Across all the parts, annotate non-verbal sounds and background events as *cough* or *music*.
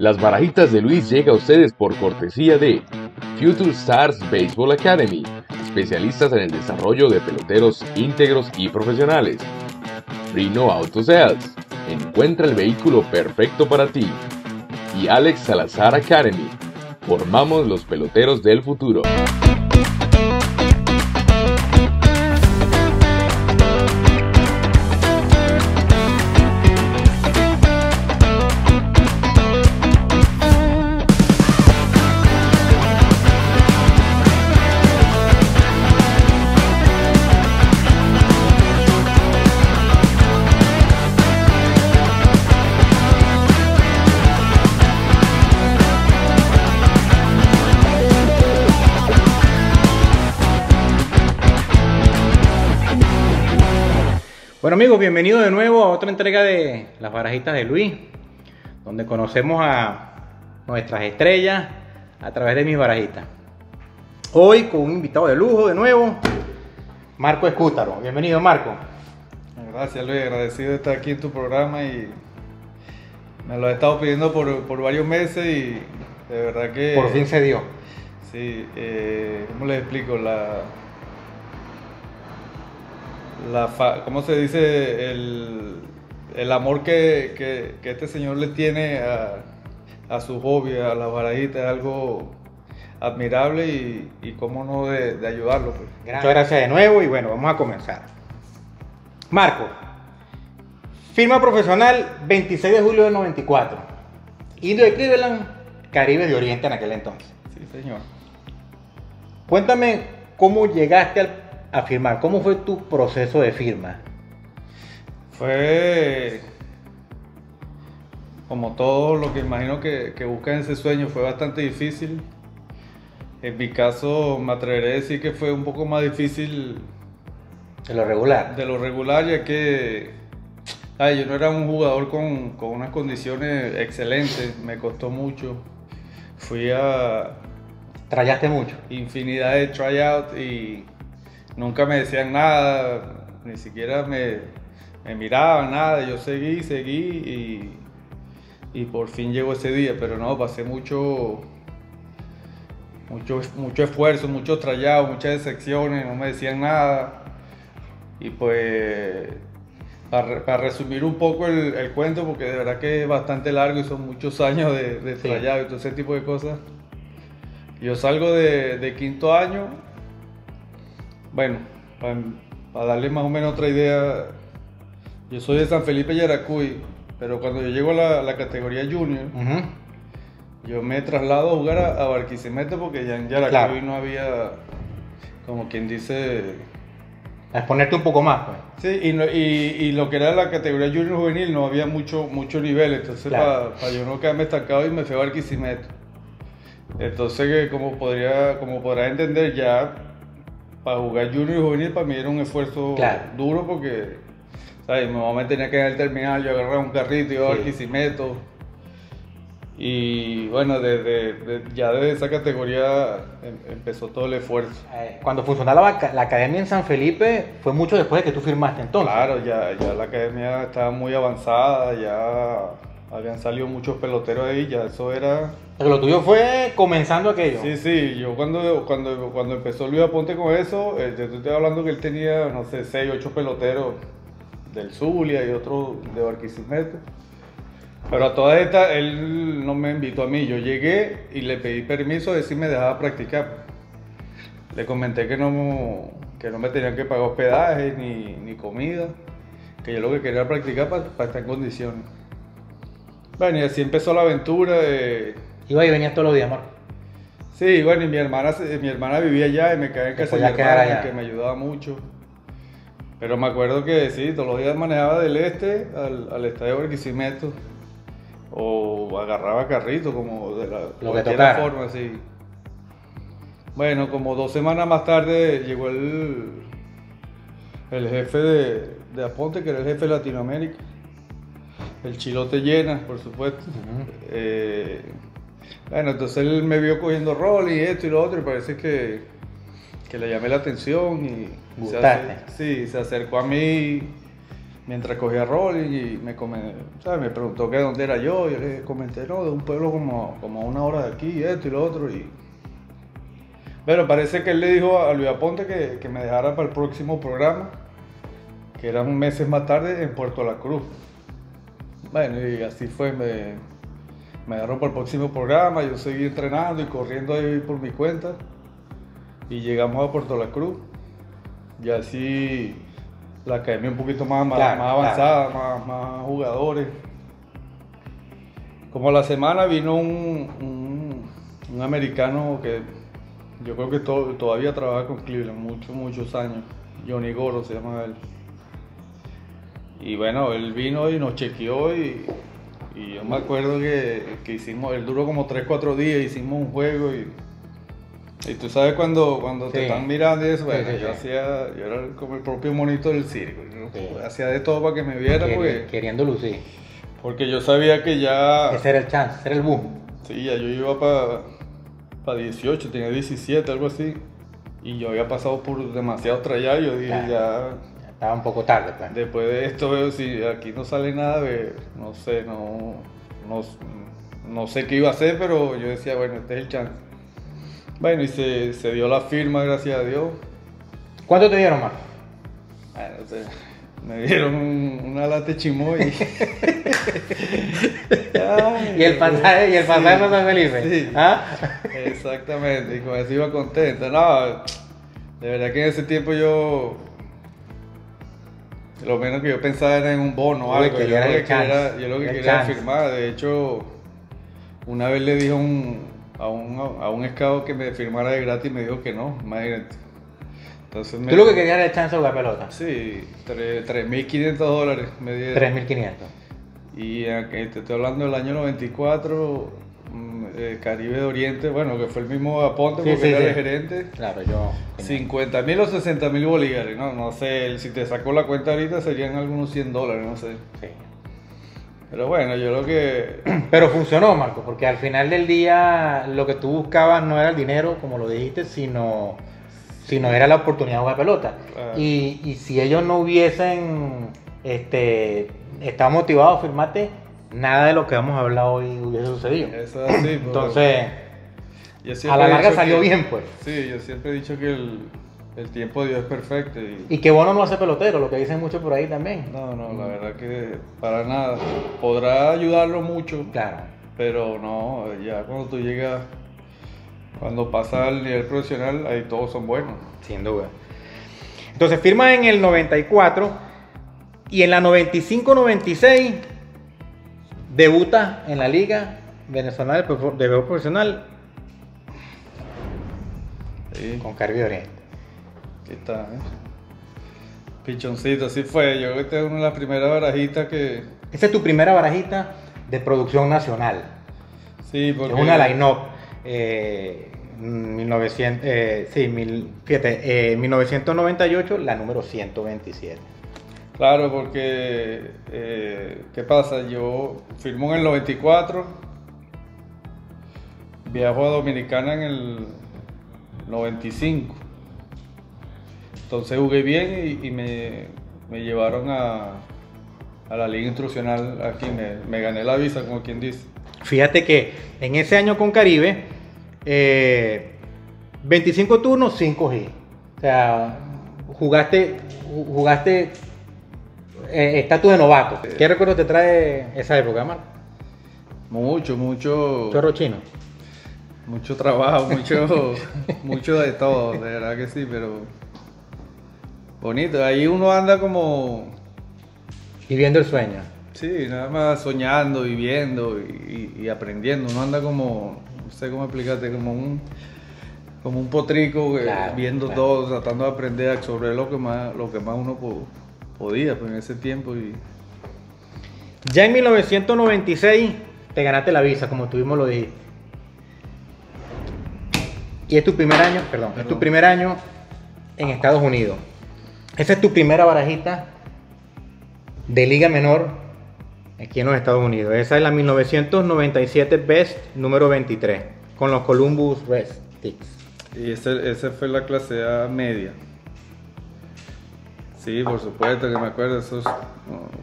Las barajitas de Luis llega a ustedes por cortesía de Future Stars Baseball Academy, especialistas en el desarrollo de peloteros íntegros y profesionales. Rino Auto Sales, encuentra el vehículo perfecto para ti. Y Alex Salazar Academy, formamos los peloteros del futuro. Amigos, bienvenidos de nuevo a otra entrega de Las Barajitas de Luis, donde conocemos a nuestras estrellas a través de mis barajitas. Hoy con un invitado de lujo de nuevo, Marco Escútaro. Bienvenido Marco. Gracias Luis, agradecido de estar aquí en tu programa y me lo he estado pidiendo por, por varios meses y de verdad que... Por fin se dio. Sí, eh, ¿cómo les explico? La, la fa- ¿cómo se dice? El, el amor que, que- que este señor le tiene a, a su hobby, a las barajitas, es algo admirable y, y cómo no de, de ayudarlo. Pues. Muchas gracias de nuevo y bueno, vamos a comenzar. Marco, firma profesional 26 de julio del 94. Indio de Cleveland, Caribe de Oriente en aquel entonces. Sí, señor. Cuéntame cómo llegaste al- a firmar, cómo fue tu proceso de firma. Fue como todo lo que imagino que, que buscan ese sueño, fue bastante difícil. En mi caso me atreveré a decir que fue un poco más difícil De lo regular. de lo regular, ya que ay, yo no era un jugador con, con unas condiciones excelentes, me costó mucho. Fui a Trayaste mucho. infinidad de tryouts y nunca me decían nada, ni siquiera me, me miraban, nada. Yo seguí, seguí y, y por fin llegó ese día, pero no, pasé mucho, mucho, mucho esfuerzo, muchos trayouts, muchas decepciones, no me decían nada. Y pues, para, re- para resumir un poco el, el cuento, porque de verdad que es bastante largo y son muchos años de, de Sí. tryout y todo ese tipo de cosas. Yo salgo de, de quinto año. Bueno, para, darle más o menos otra idea, yo soy de San Felipe Yaracuy, pero cuando yo llego a la, la categoría junior, yo me traslado a jugar a, a Barquisimeto porque ya en Yaracuy Claro. no había, como quien dice, A exponerte un poco más, pues. Sí, y, no- y, y lo que era la categoría junior juvenil no había mucho, mucho nivel, entonces Claro. para yo no quedarme estancado y me fui a Barquisimeto. Entonces, que como, podría, como podrás entender, ya para jugar junior y juvenil para mí era un esfuerzo Claro. duro porque, ¿sabes? Mi mamá me tenía que ir al terminal, yo agarraba un carrito, iba Sí. Barquisimeto. Y bueno, desde, de- ya desde esa categoría em- empezó todo el esfuerzo. Eh, Cuando funcionaba la, la academia en San Felipe, fue mucho después de que tú firmaste entonces. Claro, ya, ya la academia estaba muy avanzada, ya habían salido muchos peloteros ahí, ya eso era... Lo tuyo fue comenzando aquello. Sí, sí, yo cuando, cuando, cuando empezó Luis Aponte con eso, eh, yo te estoy hablando que él tenía, no sé, 6, 8 peloteros del Zulia y otro de Barquisimeto. Pero a todas estas, él no me invitó a mí, yo llegué y le pedí permiso de si me dejaba practicar. Le comenté que no, que no me tenían que pagar hospedaje ni, ni comida, que yo lo que quería era practicar para estar en condiciones. Bueno, y así empezó la aventura. de Iba y venías todos los días, Marco. Sí, bueno, y mi hermana, mi hermana vivía allá y me quedé en casa de mi hermana, allá. que me ayudaba mucho. Pero me acuerdo que sí, todos los días manejaba del este al, al estadio Barquisimeto. O agarraba carrito, como de la Lo que tocara. forma, sí. Bueno, como dos semanas más tarde llegó el, el jefe de, de Aponte, que era el jefe de Latinoamérica. El chilote llena, por supuesto. Eh, bueno, entonces él me vio cogiendo rol y esto y lo otro, y parece que, que le llamé la atención y se Gustaste. acer- sí, se acercó a mí mientras cogía rolling y me, come- ¿sabes? me preguntó que dónde era yo. Yo le comenté, no, de un pueblo como, como a una hora de aquí, esto y lo otro. Y... Pero parece que él le dijo a Luis Aponte que, que me dejara para el próximo programa, que eran meses más tarde en Puerto La Cruz. Bueno, y así fue, me, me agarró para el próximo programa, yo seguí entrenando y corriendo ahí por mi cuenta. Y llegamos a Puerto La Cruz. Y así la academia un poquito más, más, Claro, más avanzada, más, más jugadores. Como a la semana vino un, un, un americano que yo creo que to- todavía trabaja con Cleveland, muchos, muchos años. Johnny Goro se llama él. Y bueno, él vino y nos chequeó y, y yo me acuerdo que, que hicimos, él duró como 3, 4 días, hicimos un juego y, y tú sabes cuando, cuando te están mirando y eso, bueno, Sí, sí, yo hacía, yo era como el propio monito del circo, yo hacía de todo para que me viera Queri- porque, Queriendo lucir. porque yo sabía que ya, Ese era el chance, ese era el boom. sí, ya yo iba para 18, tenía 17, algo así, y yo había pasado por demasiado trayado, yo dije Claro. ya... Estaba un poco tarde, pues. Después de esto veo si aquí no sale nada, no sé, no, no, no sé qué iba a hacer, pero yo decía, bueno, este es el chance. Bueno, y se, se dio la firma, gracias a Dios. ¿Cuánto te dieron, Marco? Bueno, me dieron un- una lata chimoy. *laughs* *laughs* Ay, Y el pasaje, y el sí, pasaje no San Felipe. sí. ¿Ah? Exactamente, y con eso iba contento. No, de verdad que en ese tiempo yo. Lo menos que yo pensaba era en un bono o algo. Yo lo que quería, yo lo que quería firmar. De hecho, una vez le dije a un, a un, a un scout que me firmara de gratis y me dijo que no, imagínate. Entonces me, Tú lo que querías era el chance de jugar pelota. Sí, tre- 3.500 dólares me dieron. 3.500. Y te estoy hablando del año 94, mm, eh, Caribe de Oriente, bueno, que fue el mismo Aponte Sí, porque sí, era sí. el gerente. Claro, yo. 50 mil o 60 mil bolívares, no, no sé, si te saco la cuenta ahorita serían algunos 100 dólares, no sé. Sí. Pero bueno, yo lo que... *clears throat* Pero funcionó, Marco, porque al final del día lo que tú buscabas no era el dinero, como lo dijiste, sino, sino era la oportunidad de jugar pelota. Claro. Y, y si ellos no hubiesen este, estado motivados a firmarte, nada de lo que hemos hablado hoy hubiese sucedido. Eso es así. pero Entonces, yo a la larga salió que- bien, pues. Sí, yo siempre he dicho que el, el tiempo de Dios es perfecto y... Y que Bono no hace pelotero, lo que dicen mucho por ahí también. No, no, la verdad que para nada. Podrá ayudarlo mucho, Claro. Pero no, ya cuando tú llegas, cuando pasas al nivel profesional, ahí todos son buenos. Sin duda. Entonces firma en el 94 y en la 95-96 debuta en la Liga Venezolana de Béisbol Profesional Sí, con Caribe Oriente. aquí está, ¿eh? Pichoncito, así fue. Yo esta es una de las primeras barajitas que. Esa es tu primera barajita de producción nacional. Sí, porque. Es una line-up. Eh, 1900, eh, sí, mil, fíjate, eh, 1998, la número 127. Claro, porque. eh, ¿Qué pasa? Yo firmo en el 94. Viajo a Dominicana en el 95. Entonces jugué bien y, me, llevaron a, la liga instruccional aquí. Me, gané la visa, como quien dice. Fíjate que en ese año con Caribe, eh, 25 turnos, 5 G. O sea, jugaste, ju- jugaste eh, estatus de novato. ¿Qué recuerdo te trae esa época, Marco? Mucho, mucho. Chorro chino. Mucho trabajo, mucho, *laughs* mucho de todo, de verdad que sí, pero bonito. Ahí uno anda como, Viviendo el sueño. sí, nada más soñando, viviendo y, y- y aprendiendo. Uno anda como, no sé cómo explicarte, como un, como un potrico eh, Claro, viendo claro. todo, tratando de aprender a absorber lo que más, lo que más uno podía pues, en ese tiempo. Y, Ya en 1996 te ganaste la visa, como tuvimos lo dijiste. Y es tu primer año, perdón, es tu primer año en Estados Unidos. Esa es tu primera barajita de liga menor aquí en los Estados Unidos. Esa es la 1997 Best número 23 con los Columbus Red Sticks. y ese- esa fue la clase A media. Sí, por supuesto que me acuerdo, eso es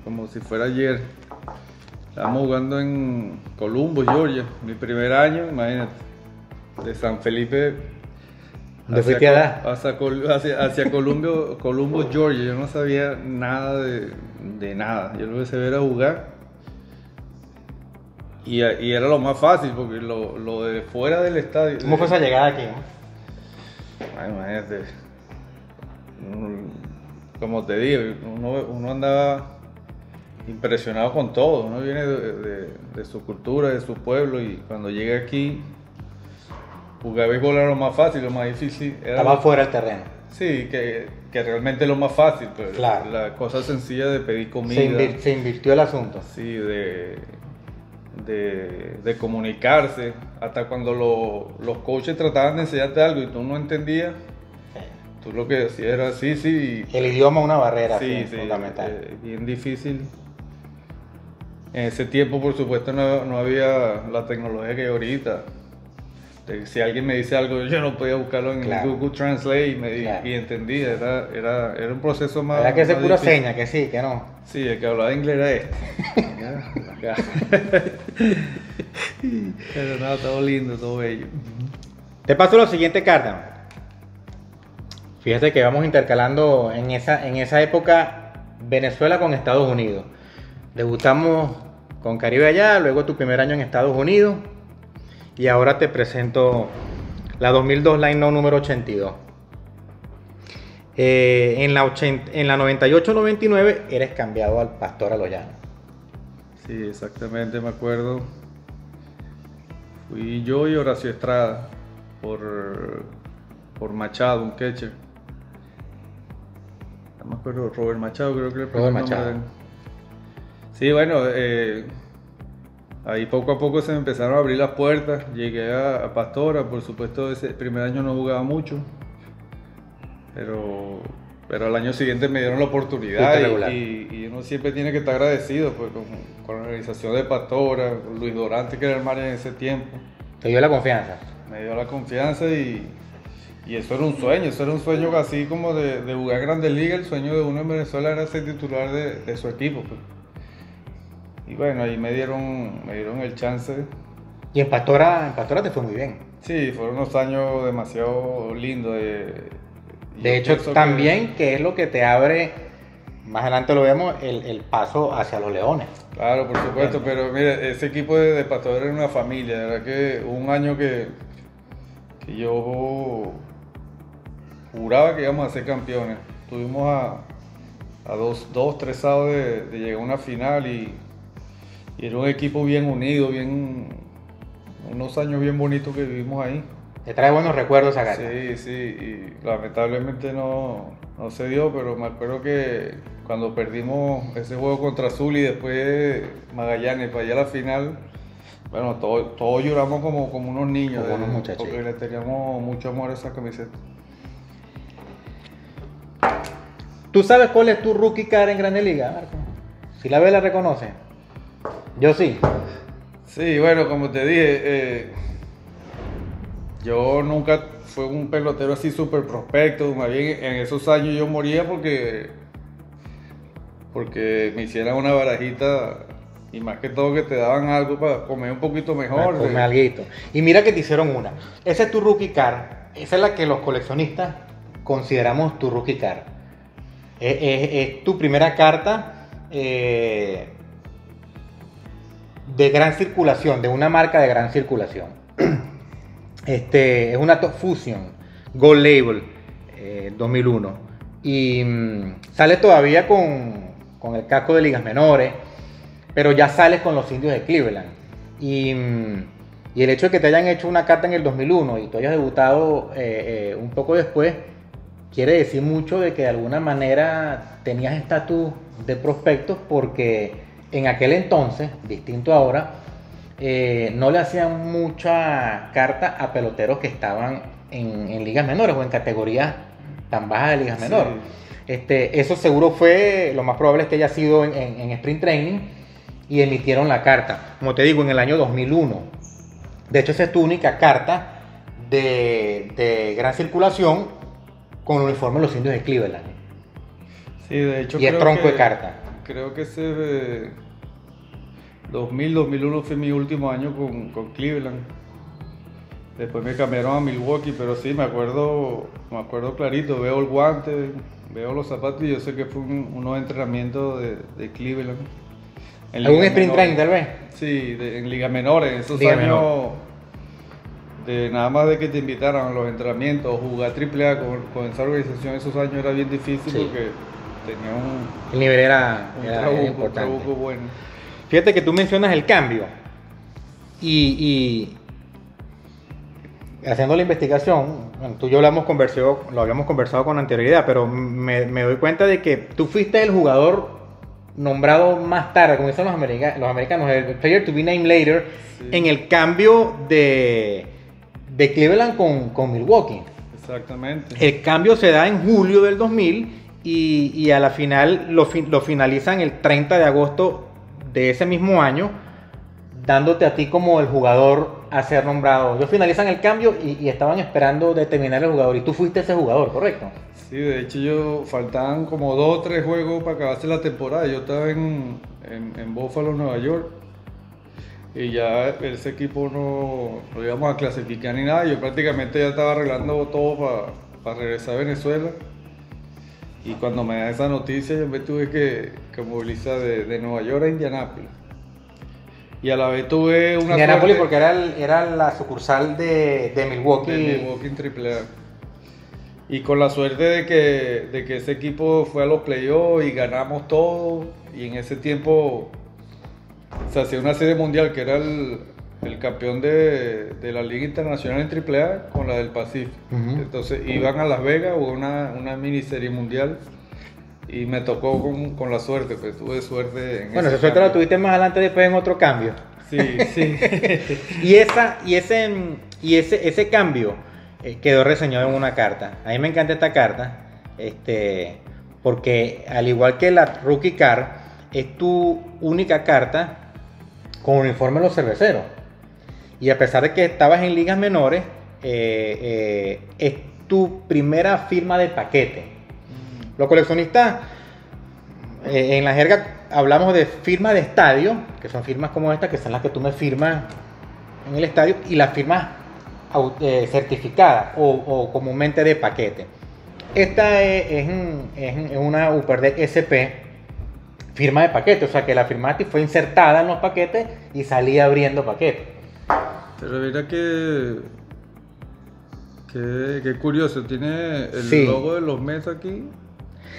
como si fuera ayer. Estábamos jugando en Columbo, Georgia, mi primer año, imagínate, de San Felipe ¿Dónde fuiste a hacia, hacia, hacia Columbo, Columbo, Georgia. Yo no sabía nada de, de nada. Yo lo que sabía era jugar. Y, y era lo más fácil, porque lo, lo de fuera del estadio. ¿Cómo fue esa llegada aquí? Ay, imagínate. Como te digo, uno, uno andaba impresionado con todo. Uno viene de, de- de su cultura, de su pueblo, y cuando llega aquí, jugar béisbol era lo más fácil, lo más difícil. Era Estaba fuera del terreno. Sí, que, que realmente es lo más fácil. Pues, Claro. La cosa sencilla de pedir comida. Se, invir- se invirtió el asunto. Sí, de, de, de comunicarse. Hasta cuando lo- los coaches trataban de enseñarte algo y tú no entendías, tú lo que decías era sí, sí. El idioma una barrera sí, fundamental. eh, bien difícil. En ese tiempo, por supuesto, no, no había la tecnología que hay ahorita. De- Si alguien me dice algo, yo no podía buscarlo en Claro. Google Translate y, me, Claro. y entendía. Era, era, era un proceso más. Era que es pura difícil. seña, que sí, que no. Sí, el que hablaba inglés era este. *laughs* Pero nada, todo lindo, todo bello. Te paso la siguiente carta. Fíjate que vamos intercalando en esa, en esa época Venezuela con Estados Unidos. Debutamos con Caribe allá, luego tu primer año en Estados Unidos y ahora te presento la 2002 Line No número 82. Eh, en la, 80 en la 98-99 eres cambiado al Pastor Aloyano. Sí, exactamente, me acuerdo. Fui yo y Horacio Estrada por, por Machado, un catcher. Me acuerdo, Robert Machado, creo que le Robert Machado. Sí, bueno, eh, ahí poco a poco se me empezaron a abrir las puertas. Llegué a, a Pastora, por supuesto, ese primer año no jugaba mucho. Pero, pero al año siguiente me dieron la oportunidad y, uno siempre tiene que estar agradecido pues, con, con la organización de Pastora, con Luis Dorante, que era el manager en ese tiempo. Te dio la confianza. Me dio la confianza y, y eso era un sueño, eso era un sueño así como de, de jugar Grandes Ligas. El sueño de uno en Venezuela era ser titular de, de su equipo. pues. Y bueno, ahí me dieron, me dieron el chance. Y en Pastora, en Pastora te fue muy bien. Sí, fueron unos años demasiado lindos. De, y De yo hecho, que- también que es lo que te abre, más adelante lo vemos, el, el paso hacia los leones. Claro, por supuesto, pero mire, ese equipo de, de Pastor era una familia, de verdad que un año que, que yo juraba que íbamos a ser campeones. Tuvimos a, a dos, dos, tres sábados de, de llegar a una final y, y era un equipo bien unido, bien unos años bien bonitos que vivimos ahí. Te trae buenos recuerdos carta. Sí, sí, y lamentablemente no, no se dio, pero me acuerdo que cuando perdimos ese juego contra Azul y después Magallanes para allá a la final, bueno, todos, lloramos como, como unos niños, Como unos muchachitos. porque le teníamos mucho amor a esa camiseta. ¿Tú sabes cuál es tu rookie card en Grande Liga, Marco? Si la ves, la reconoce. Yo sí. Sí, bueno, como te dije, eh, yo nunca fue un pelotero así súper prospecto, más bien en esos años yo moría porque, porque me hicieran una barajita y más que todo que te daban algo para comer un poquito mejor. Come eh. alguito. Y mira que te hicieron una. Esa es tu rookie card. Esa es la que los coleccionistas consideramos tu rookie card. Es, tu primera carta eh, de gran circulación, de una marca de gran circulación. *clears throat* Este, es una Top Fusion Gold Label eh, 2001. Y mm, sale todavía con, con el casco de ligas menores, pero ya sales con los indios de Cleveland. Y, mm, el hecho de que te hayan hecho una carta en el 2001 y tú hayas debutado eh, eh, un poco después, quiere decir mucho de que de alguna manera tenías estatus de prospectos porque en aquel entonces, distinto ahora, eh, no le hacían mucha carta a peloteros que estaban en, en ligas menores o en categorías tan bajas de ligas Sí. menores. Este, eso seguro fue, lo más probable es que haya sido en, en- en sprint training y emitieron la carta, como te digo, en el año 2001. De hecho, esa es tu única carta de, de gran circulación con el uniforme de los indios de Cleveland. Sí, de hecho. Y es creo tronco que- de carta. Creo que ese eh, 2000, 2001 fue mi último año con, con Cleveland. Después me cambiaron a Milwaukee, pero sí, me acuerdo, me acuerdo clarito. Veo el guante, veo los zapatos y yo sé que fue un, unos entrenamientos de, de Cleveland. En ¿Algún sprint training tal vez? Sí, de- en liga menores, en esos Liga años menor. De nada más de que te invitaran a los entrenamientos o jugar triple A con, con esa organización, esos años era bien difícil Sí. porque tenía un, El nivel era, un era- trabuco, un importante. trabuco bueno. Fíjate que tú mencionas el cambio. Y, y haciendo la investigación, bueno, tú y yo lo habíamos conversado, lo habíamos conversado con anterioridad, pero me, me doy cuenta de que tú fuiste el jugador nombrado más tarde, como dicen los, america- los americanos, el player to be named later, Sí. en el cambio de, de Cleveland con, con Milwaukee. Exactamente. El cambio se da en julio del 2000 y, y a la final lo, lo finalizan el 30 de agosto de ese mismo año, dándote a ti como el jugador a ser nombrado. Ellos finalizan el cambio y, y estaban esperando determinar el jugador y tú fuiste ese jugador, ¿correcto? Sí, de hecho yo faltaban como dos o tres juegos para acabarse la temporada. Yo estaba en, en, en Buffalo, Nueva York. Y ya ese equipo no lo íbamos a clasificar ni nada. Yo prácticamente ya estaba arreglando todo para regresar a Venezuela. Y cuando me da esa noticia yo me tuve que, que movilizar de, de Nueva York a Indianápolis. Y a la vez tuve una Indianapolis suerte porque era, el- era la sucursal de, de Milwaukee. de Milwaukee en AAA. Y con la suerte de que, de que ese equipo fue a los playoffs y ganamos todo. Y en ese tiempo se hacía una serie mundial que era el, el campeón de, de la Liga Internacional en AAA con la del Pacífico. Entonces iban a Las Vegas, hubo una, una miniserie mundial. Y me tocó con, con la suerte, pues tuve suerte en Bueno, esa suerte la tuviste más adelante después en otro cambio. Sí, sí. *laughs* Y, esa, y, ese, y ese, ese cambio eh, quedó reseñado en una carta. A mí me encanta esta carta, este, porque al igual que la Rookie Card, es tu única carta con uniforme de los cerveceros. Y a pesar de que estabas en ligas menores, eh, eh, es tu primera firma de paquete. Los coleccionistas, eh, en la jerga hablamos de firma de estadio, que son firmas como esta, que son las que tú me firmas en el estadio, y las firmas certificadas o, o comúnmente de paquete. Esta es, es un- es un- es una SP, firma de paquete, o sea que la firma fue insertada en los paquetes y salía abriendo paquetes. Pero mira que. que, que curioso, tiene el Sí. logo de los Mets aquí.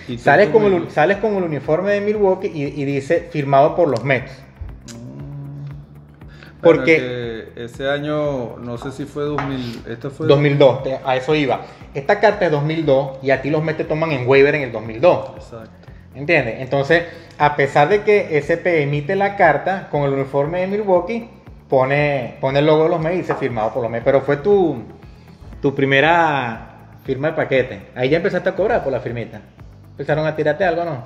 y Sales con, el, sales con el uniforme de Milwaukee y, y dice firmado por los Mets. Bueno, Porque que ese año, no sé si fue 2000. Esto fue 2002, te- a eso iba. Esta carta es 2002 y a ti los Mets te toman en waiver en el 2002. Exacto. ¿Entiendes? Entonces, a pesar de que SP emite la carta con el uniforme de Milwaukee, pone, pone el logo de los Mets firmado por los Mets. Pero fue tu, tu primera firma de paquete. Ahí ya empezaste a cobrar por la firmita. Empezaron a tirarte algo, ¿no?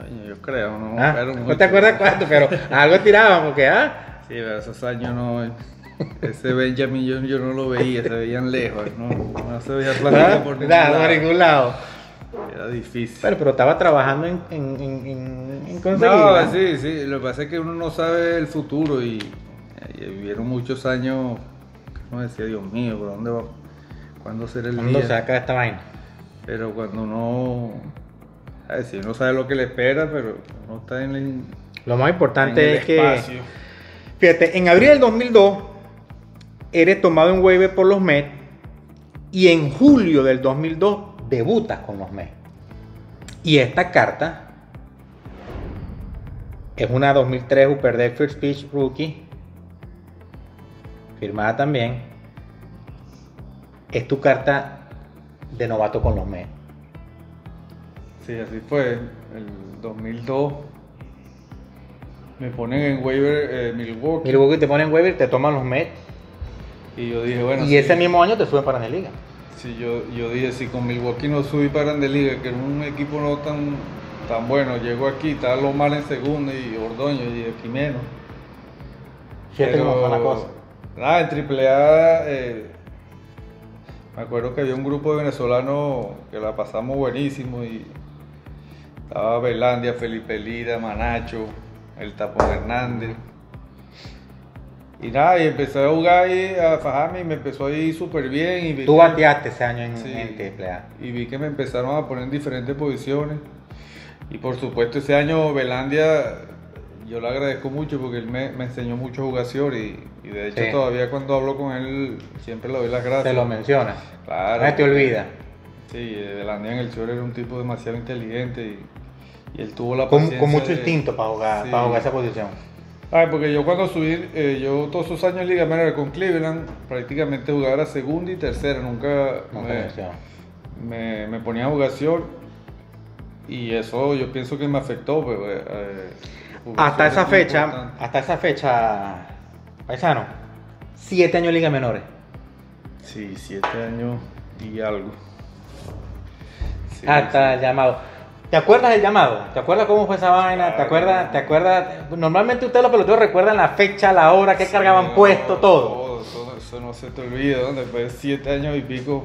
Ay, yo creo, no, Ah, pero no te acuerdas cuánto, pero algo tiraban, porque, ¿ah? Sí, pero esos años no. Ese Benjamin yo, yo no lo veía, se veían lejos. No, no se veía *laughs* plástico por ningún lado. por ningún lado. Era difícil. Pero, pero estaba trabajando en, en, en, en- en No, sí, sí. Lo que pasa es que uno no sabe el futuro y, y vivieron muchos años. Uno decía, Dios mío, ¿por dónde va? ¿Cuándo será el ¿Cuándo día? saca esta vaina? Pero cuando uno. A si uno sabe lo que le espera, pero uno está en el. Lo más importante es que, espacio. fíjate, en abril del 2002 eres tomado en waiver por los Mets y en julio del 2002 debutas con los Mets. Y esta carta es una 2003 Upper Deck First Pitch Rookie, firmada también. Es tu carta de novato con los Mets. Sí, así fue. El 2002. Me ponen en waiver eh, Milwaukee. Milwaukee te ponen waiver, te toman los Mets Y yo dije, bueno. y sí, ese mismo año te suben para la liga. Sí, yo, yo dije, si con Milwaukee no subí para Grande Liga, que era un equipo no tan, tan bueno, llego aquí, estaba Lomar en segunda y Ordoño y aquí menos. Fue la cosa. Nada, en AAA eh, me acuerdo que había un grupo de venezolanos que la pasamos buenísimo y, Estaba Belandia, Felipe Lira, Manacho, el Tapón Hernández. Y nada, y empecé a jugar ahí, a fajarme y me empezó a ir súper bien. Y vi Tú bateaste ese año en, Sí. en AAA. y vi que me empezaron a poner en diferentes posiciones. Y por supuesto ese año Belandia, yo le agradezco mucho porque él me, me enseñó mucho jugación y, y de hecho Sí. todavía cuando hablo con él siempre le doy las gracias. Te lo mencionas. Claro. No te olvida. Sí, Belandia en el sur era un tipo demasiado inteligente y, y él tuvo la Con, paciencia con mucho de- instinto para jugar, Sí. para jugar esa posición. Ay, porque yo cuando subí, eh, yo todos esos años en Liga Menor con Cleveland, prácticamente jugaba segunda y tercera, nunca No me- me, me ponía a jugación y eso yo pienso que me afectó. pues, eh, jugación Hasta es esa fecha, importante. hasta esa fecha, paisano, siete años en ligas menores. Sí, siete años y algo. Sí, hasta el llamado. ¿Te acuerdas del llamado? ¿Te acuerdas cómo fue esa vaina? ¿Te acuerdas? ¿Te acuerdas? Normalmente ustedes los peloteros recuerdan la fecha, la hora, qué sí, cargaban no, puesto, todo. Eso, eso no se te olvida, ¿no? después de siete años y pico,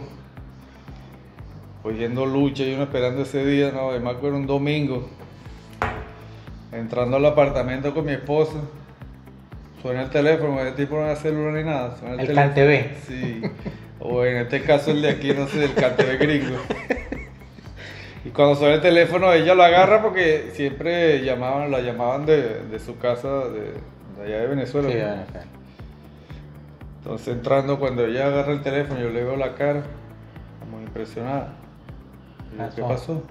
oyendo lucha y uno esperando ese día, no, me acuerdo un domingo, entrando al apartamento con mi esposa, suena el teléfono, el tipo no era celular ni nada, suena El teléfono. CanTV. Sí, o en este caso el de aquí, no sé, el CanTV gringo. *laughs* Y cuando suena el teléfono, ella lo agarra porque siempre llamaban, la llamaban de, de su casa de, de allá de Venezuela. Entonces entrando, cuando ella agarra el teléfono, yo le veo la cara, como impresionada. ¿Qué Pasó.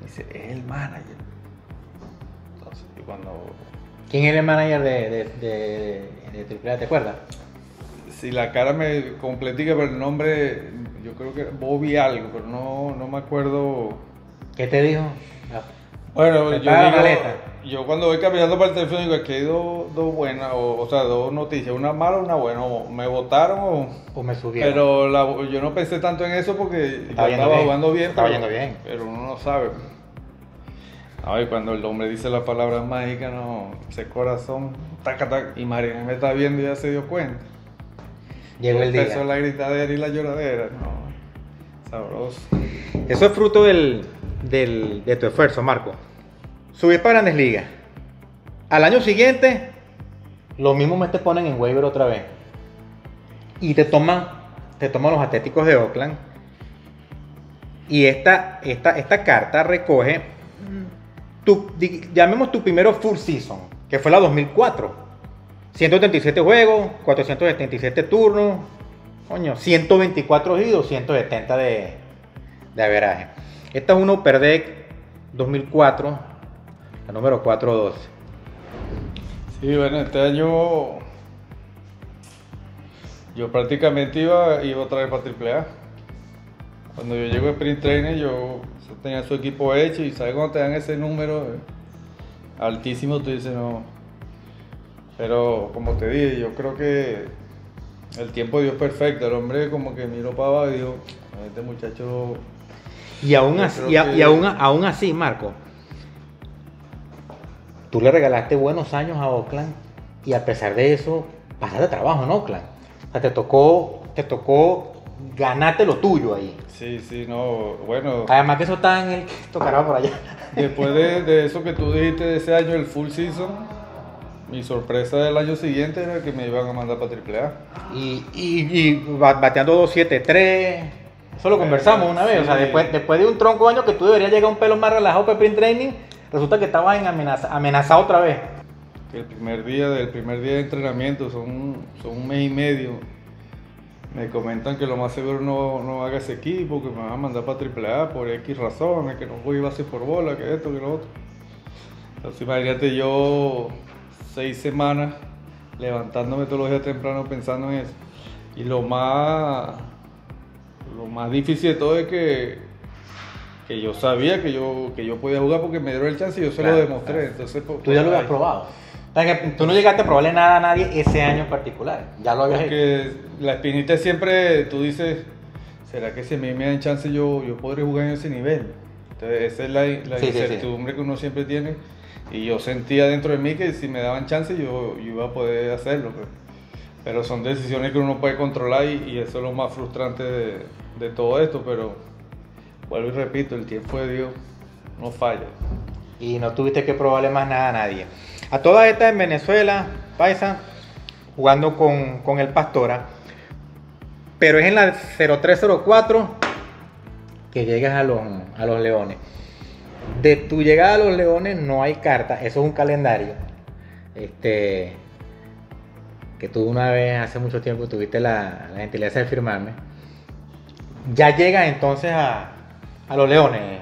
Me dice, es el manager. Entonces, y cuando... ¿Quién era el manager de, de, de? ¿Te acuerdas? Si la cara me completica, pero el nombre, yo creo que era Bobby algo, pero no, no me acuerdo. ¿Qué te dijo? Bueno, yo, digo, cuando voy caminando para el teléfono digo, aquí hay dos, dos buenas, o, o sea, dos noticias, una mala una buena, o me votaron o... ¿O me subieron? Pero la- yo no pensé tanto en eso porque Estaba yo yendo estaba bien. jugando bien. Estaba pero, yendo bien. Pero uno no sabe. Ay, cuando el hombre dice la palabra mágica, no, ese corazón, taca, taca, y María me está viendo y ya se dio cuenta. Llegó el Empezó día. la gritadera y la lloradera, no, sabroso. Eso es fruto del, del- de tu esfuerzo, Marco. Subir para Grandes Ligas. Al año siguiente, lo mismo me te ponen en waiver otra vez. Y te toman, te toman los Atléticos de Oakland. Y esta, esta, esta carta recoge, tu, llamemos tu primero full season, que fue la 2004. 137 juegos, 477 turnos, coño, 124 y 270 de, de averaje. Esta es Perdec 2004, la número 412. Sí, bueno, este año yo prácticamente iba, iba otra vez para AAA. Cuando yo llego a Sprint Trainer, yo tenía su equipo hecho y sabes cuando te dan ese número altísimo, tú dices no. Pero como te dije, yo creo que el tiempo de Dios es perfecto. El hombre como que miró para abajo y dijo, este muchacho Y aún así, y a- que- y aún, aún así, Marco, tú le regalaste buenos años a Oakland y a pesar de eso, pasaste trabajo en Oakland. O sea, te tocó, te tocó ganarte lo tuyo ahí. Sí, sí, no, bueno. Además que eso está en el tocará por allá. Después de, de eso que tú dijiste de ese año, el full season, mi sorpresa del año siguiente era que me iban a mandar para AAA. Y, y, y ba- bateando 273. Eso lo conversamos una vez. O sea, después, después de un tronco año que tú deberías llegar un pelo más relajado para el sprint training, resulta que estabas en amenaza, amenazado otra vez. El primer día del primer día de entrenamiento son, son un mes y medio. Me comentan que lo más seguro no, no haga ese equipo, que me van a mandar para AAA por X razones, que no voy a base por bola, que esto, que lo otro. Entonces imagínate yo seis semanas levantándome todos los días temprano pensando en eso. Y lo más, lo más difícil de todo es que, que yo sabía que yo, que yo podía jugar porque me dieron el chance y yo se Claro, lo demostré. claro. Entonces, pues, Tú ya lo pues, habías probado. O sea, que tú no llegaste a probarle nada a nadie ese año en particular. Ya lo habías hecho. Porque la espinita es siempre, tú dices, ¿será que si a mí me dan chance yo, yo podré jugar en ese nivel? Entonces, esa es la, la Sí, sí, sí. incertidumbre que uno siempre tiene. Y yo sentía dentro de mí que si me daban chance yo, iba a poder hacerlo. pues. Pero son decisiones que uno puede controlar y, eso es lo más frustrante de, de todo esto. Pero vuelvo y repito, el tiempo de Dios. no falla. Y no tuviste que probarle más nada a nadie. A todas estas en Venezuela, Paisa, jugando con, con el Pastora. Pero es en la 0304 que llegas a los, a los Leones. De tu llegada a los Leones no hay carta, eso es un calendario. Este, que tú una vez hace mucho tiempo tuviste la, la gentileza de firmarme. Ya llegas entonces a, a los Leones.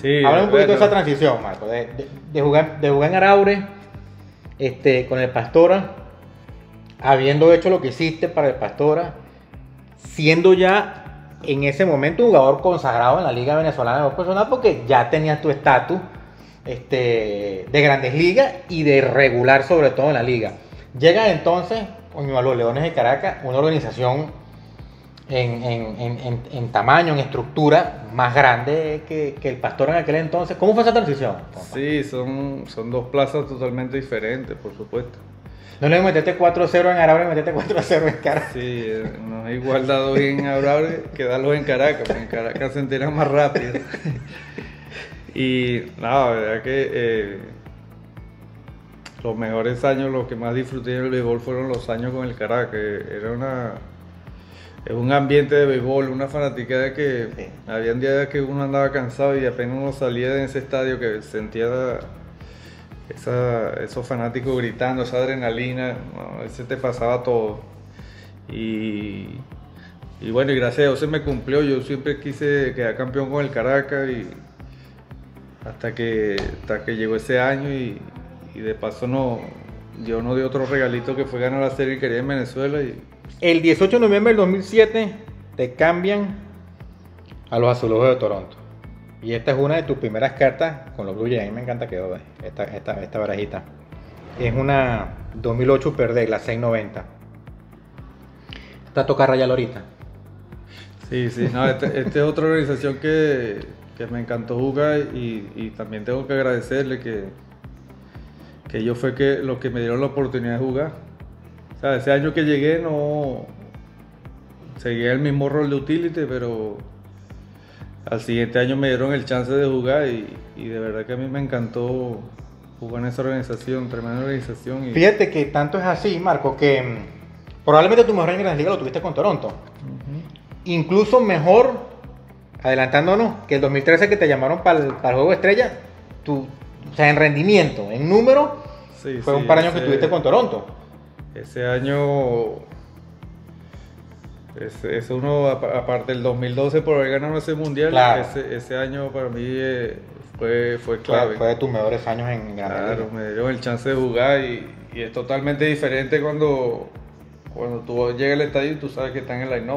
Sí, Habla un poquito de esa transición, Marco, de, de- de jugar, de jugar en Araure este, con el Pastora, habiendo hecho lo que hiciste para el Pastora, siendo ya en ese momento un jugador consagrado en la Liga Venezolana de Voz Personal, porque ya tenías tu estatus este, de grandes ligas y de regular sobre todo en la liga. Llega entonces, a los Leones de Caracas, una organización en, tamaño, en estructura, más grande que, el Pastor en aquel entonces. ¿Cómo fue esa transición? Sí, son dos plazas totalmente diferentes, por supuesto. No le metiste 4-0 en Arabia y metiste 4-0 en Caracas. Sí, no es igual dado bien en Abraure que darlo en Caracas, porque en Caracas se entera más rápido. Y nada, la verdad que eh, los mejores años, los que más disfruté en el béisbol fueron los años con el Caracas. Era una, es un ambiente de béisbol, una fanaticada que Sí. habían días que uno andaba cansado y apenas uno salía de ese estadio que sentía esos fanáticos gritando, esa adrenalina, ese te pasaba todo. Y, bueno, y gracias a Dios se me cumplió. Yo siempre quise quedar campeón con el Caracas y hasta que, hasta que llegó ese año y, y de paso no, yo no di otro regalito que fue ganar la serie que quería en Venezuela y El 18 de noviembre del 2007 te cambian a los Azulejos de Toronto. Y esta es una de tus primeras cartas con los Blue Jays. A mí me encanta que esta, esta, esta barajita. Es una 2008 Perdec, la 690. Esta toca rayar ahorita. Sí, sí, no, esta este es otra organización que, que me encantó jugar y, y también tengo que agradecerle que, que ellos fue que, los que me dieron la oportunidad de jugar. O sea, ese año que llegué no seguía el mismo rol de utility, pero al siguiente año me dieron el chance de jugar y, y de verdad que a mí me encantó jugar en esa organización, tremenda organización. Y, Fíjate que tanto es así, Marco, que mm, probablemente tu mejor año en las ligas lo tuviste con Toronto. Incluso mejor, adelantándonos, que el 2013 que te llamaron para el, para el juego de estrella, tu, o sea, en rendimiento, en número, Sí, fue sí, un par de años que tuviste con Toronto. Ese año, ese uno, apa- aparte del 2012 por haber ganado ese mundial, Claro. ese, ese año para mí eh, fue, fue clave. fue de tus mejores años en Grandes Claro, me dieron el chance de jugar y, y es totalmente diferente cuando, cuando tú llegas al estadio y tú sabes que están en el line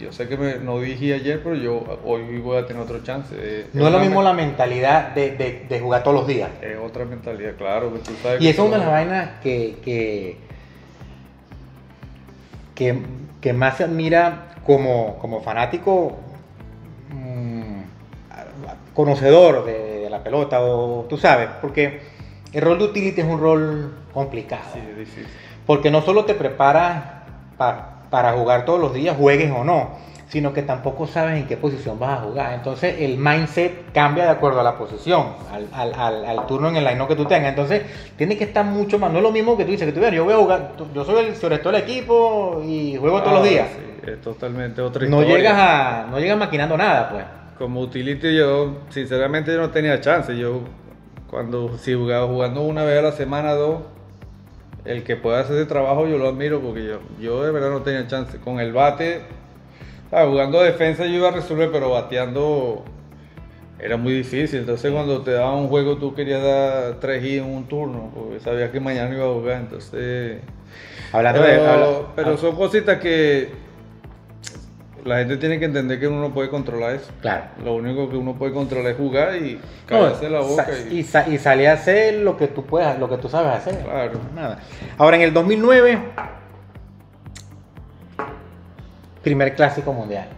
Yo sé que me, no dije ayer, pero yo hoy voy a tener otro chance. Eh, No es lo mismo la mentalidad de, de- de jugar todos los días. Es otra mentalidad, claro. que tú sabes Y eso es una de las vainas que, que, que, que más se admira como, como fanático mm, conocedor de, de la pelota, o tú sabes, porque el rol de utility es un rol complicado. Sí, es difícil. Porque no solo te preparas pa- para jugar todos los días, juegues o no, sino que tampoco sabes en qué posición vas a jugar. Entonces el mindset cambia de acuerdo a la posición, al, al- turno en el line que tú tengas. Entonces tiene que estar mucho más. No es lo mismo que tú dices que tú yo voy a jugar, yo soy el sobre todo el equipo y juego todos los Ah, días. sí, es totalmente otra No historia. llegas a, no llegas maquinando nada, pues. Como utility yo, sinceramente, yo no tenía chance. Yo, cuando, si jugaba jugando una vez a la semana, dos, el que pueda hacer ese trabajo yo lo admiro porque yo, yo de verdad no tenía chance. Con el bate, ah, jugando defensa yo iba a resolver, pero bateando era muy difícil. Entonces cuando te daban un juego tú querías dar tres y en un turno, porque sabías que mañana iba a jugar. Entonces... Hablando pero, de. habla- pero ah, son cositas que la gente tiene que entender que uno no puede controlar eso. Claro. Lo único que uno puede controlar es jugar y No, callarse la boca. y, y, sa- y salir a hacer lo que tú puedas, lo que tú sabes hacer. Claro. Nada. Ahora en el 2009, primer clásico mundial.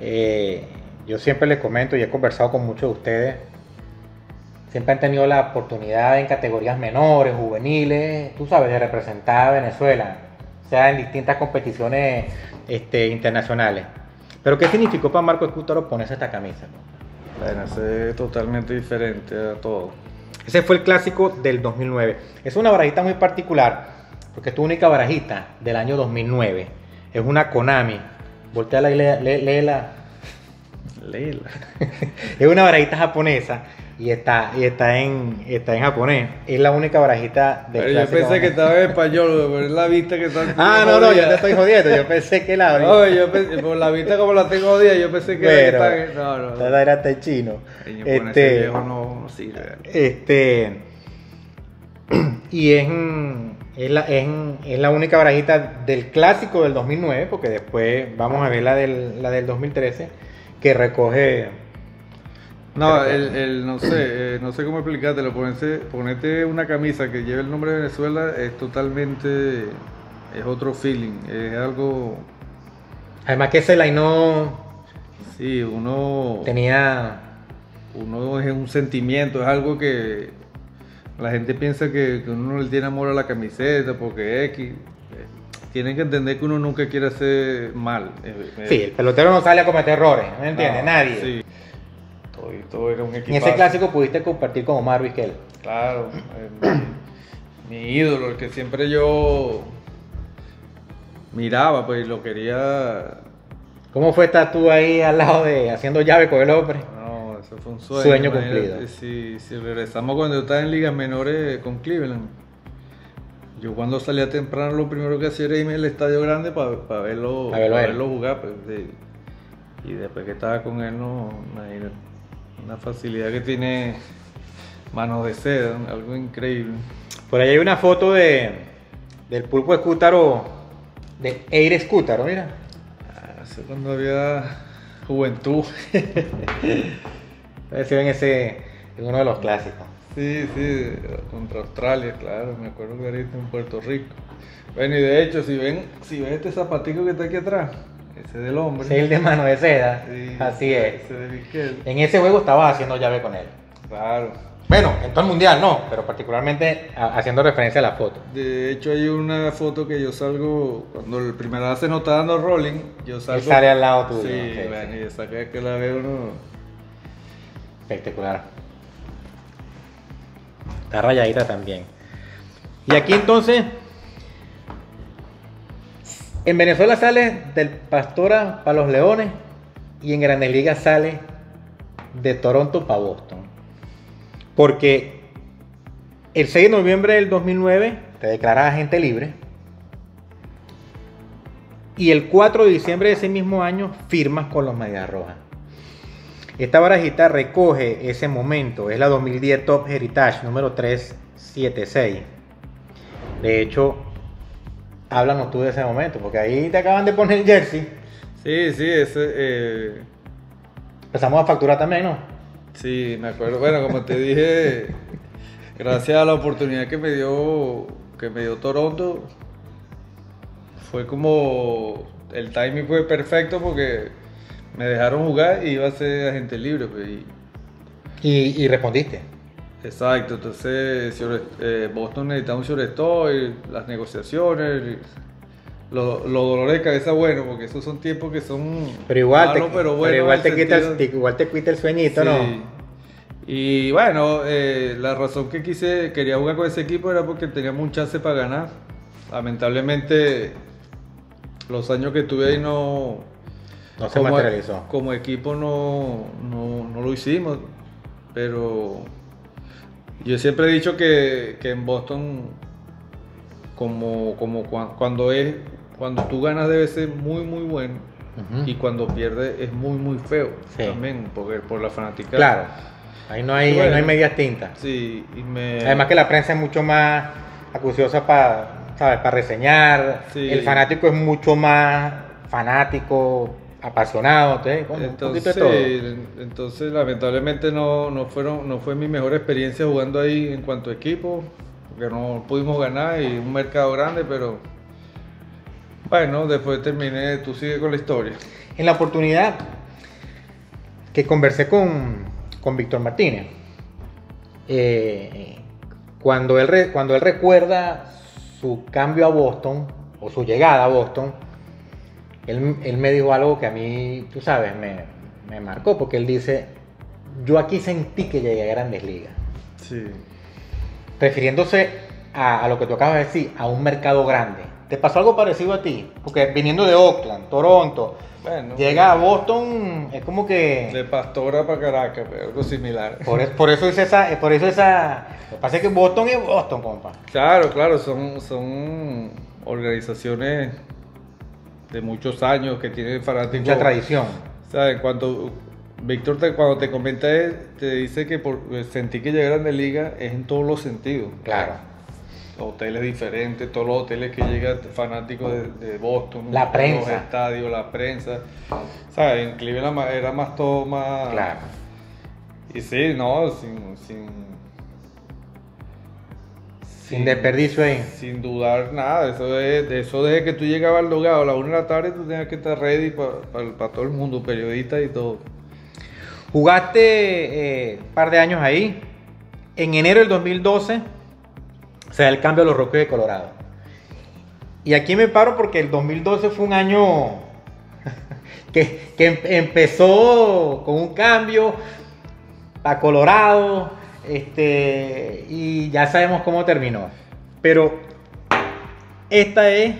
Eh, yo siempre les comento y he conversado con muchos de ustedes. Siempre han tenido la oportunidad en categorías menores, juveniles, tú sabes, de representar a Venezuela, sea en distintas competiciones este, internacionales. Pero ¿qué significó para Marco Escútaro ponerse esta camisa? Bueno, ese es totalmente diferente a todo. Ese fue el clásico del 2009. Es una barajita muy particular, porque es tu única barajita del año 2009. Es una Konami. Voltea y lé- lé- léela. Leila. *laughs* Es una barajita japonesa y está, y está, en, está en japonés. Es la única barajita del Pero yo pensé que estaba en español, por la vista que está. Ah, no, no, yo te estoy jodiendo. Yo pensé que la *laughs* No, yo pensé, por la vista como la tengo jodida, yo pensé que Pero, era que está- No, no. esta era hasta en chino. Este, viejo no, no sirve. este, *clears throat* y es, es, la, es, es la única barajita del clásico del 2009, porque después vamos a ver la del, la del 2013, que recoge... No, el, el, no sé, eh, no sé cómo explicártelo. Ponete, ponete una camisa que lleve el nombre de Venezuela es totalmente, es otro feeling, es algo, Además que ese no sí, uno, tenía... uno es un sentimiento, es algo que la gente piensa que, que uno no le tiene amor a la camiseta porque X. eh, Tienen que entender que uno nunca quiere hacer mal. eh, eh, Sí, el pelotero no sale a cometer errores, ¿me entiendes? no, Nadie. Sí. Todo, todo era un En equipo. ese clásico pudiste compartir como Marvis que él. Claro, mi, mi ídolo, el que siempre yo miraba, pues y lo quería. ¿Cómo fue estar tú ahí al lado de haciendo llave con el hombre? Eso fue un sueño. Sueño cumplido. Si, si regresamos cuando yo estaba en ligas menores con Cleveland, yo cuando salía temprano lo primero que hacía era irme al estadio grande para verlo, verlo jugar. Pues, sí. Y después que estaba con él, no, imagínate, una facilidad que tiene manos de seda, algo increíble. Por ahí hay una foto de del pulpo escútaro, de Eire Escútaro, mira. Ah, Eso cuando había juventud. *laughs* Si ven ese, es uno de los clásicos. Sí, sí, contra Australia, claro, me acuerdo que ahorita en Puerto Rico. Bueno, y de hecho, si ven, si ven este zapatico que está aquí atrás, ese es del hombre. Es el de mano de seda, Sí, así es. Ese de Vizquel. En ese juego estabas haciendo llave con él. Claro. Bueno, en todo el mundial no, pero particularmente haciendo referencia a la foto. De hecho, hay una foto que yo salgo, cuando el primera se no está dando rolling, yo salgo. sale al lado tuyo, Sí, bueno, sí. y esa que que la veo uno. Espectacular. Está rayadita también. Y aquí entonces, en Venezuela sale del Pastora para los Leones y en Grandes Ligas sale de Toronto para Boston. Porque el 6 de noviembre del 2009 te declaras agente libre y el 4 de diciembre de ese mismo año firmas con los Medias Rojas. Esta barajita recoge ese momento, es la 2010 Top Heritage número 376. De hecho, háblanos tú de ese momento, porque ahí te acaban de poner el jersey. Sí, sí, ese. eh, Empezamos a facturar también, ¿no? Sí, me acuerdo. Bueno, como te dije, *laughs* gracias a la oportunidad que me dio que me dio Toronto, fue como el timing fue perfecto porque me dejaron jugar y iba a ser agente libre. pues, y- Y, y respondiste. exacto, entonces eh, Boston necesitaba un shortstop las negociaciones, los, los dolores de cabeza bueno, porque esos son tiempos que son Pero igual, te, malos, pero pero buenos igual, te quita el, te- igual te quita el sueñito, ¿no? Sí. Y bueno, eh, la razón que quise, quería jugar con ese equipo era porque teníamos un chance para ganar. Lamentablemente, los años que estuve ahí no. No se como, materializó. como equipo no, no, no lo hicimos. Pero yo siempre he dicho que, que en Boston, como, como cua- cuando es cuando tú ganas debe ser muy muy bueno y cuando pierdes es muy muy feo Sí. también porque por la fanática Claro, ahí no hay, ahí no hay bueno. medias tintas. Sí, y me. Además que la prensa es mucho más acuciosa para, ¿sabes? Para reseñar. Sí. El fanático es mucho más fanático, apasionado. Entonces, bueno, un poquito Entonces, de todo. entonces lamentablemente no, no, fueron, no fue mi mejor experiencia jugando ahí en cuanto a equipo, porque no pudimos ganar y un mercado grande, pero bueno, después terminé, tú sigues con la historia. En la oportunidad que conversé con, con Víctor Martínez, eh, cuando, él cuando él recuerda su cambio a Boston, o su llegada a Boston, él, él me dijo algo que a mí, tú sabes, me, me marcó, porque él dice, yo aquí sentí que llegué a grandes ligas. Sí. refiriéndose a, a lo que tú acabas de decir, a un mercado grande. ¿Te pasó algo parecido a ti? Porque viniendo de Oakland, Toronto, Bueno, llega a Boston, es como que... de Pastora para Caracas, algo similar. Por, es- por eso es esa, por eso esa... Lo que pasa es que Boston es Boston, compa. Claro, claro, son, son organizaciones de muchos años que tienen fanáticos. Mucha tradición. ¿Sabes? Cuando Víctor te, cuando te comenta, te dice que por, sentí que llegaran de liga es en todos los sentidos. Claro. Hoteles diferentes, todos los hoteles que llegan fanáticos de, de Boston. La prensa. Los estadios, la prensa. ¿Sabes? En Cleveland era más todo más... Claro. Y sí, no, sin... sin Sin desperdicio ahí. Sin dudar nada, eso es, de eso desde que tú llegabas al lugar a la una de la tarde, tú tenías que estar ready para todo el mundo, periodistas y todo. Jugaste eh, un par de años ahí. En enero del 2012 se da el cambio a los Rockies de Colorado. Y aquí me paro porque el 2012 fue un año *laughs* que, que em- empezó con un cambio a Colorado este, y ya sabemos cómo terminó. Pero esta es